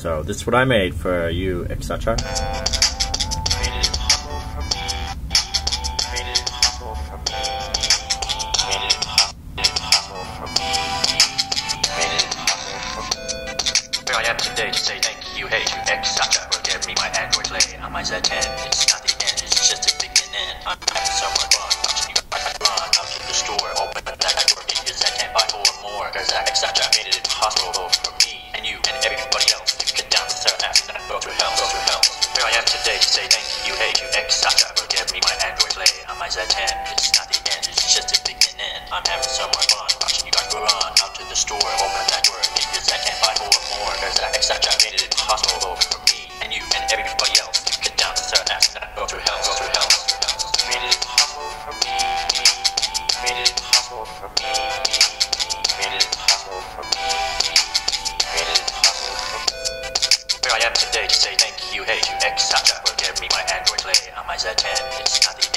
So this is what I made for you, etc. Here I am today to say thank you, hey, to xsacha for me my Android play on my Z10. It's not the end, it's just the beginning. I'm having so much fun. Watching you out to the store, open up that door, get your Z10, buy four more. Cause uh, xsacha made it I say thank you, hey, to xsacha for giving me my Android play on my Z10. It's not the end, it's just the beginning. I'm having so much fun. Watching you guys run out to the store, open that door, get your Z10, buy four more. Cause xsacha made it impossible for me and you and everybody else to get down to certain apps and go through hell, go through hell. Made it impossible for me. Made it impossible for me. Made it impossible for me. Made it impossible for me. Here I am today to say thank you, On my Z10. It's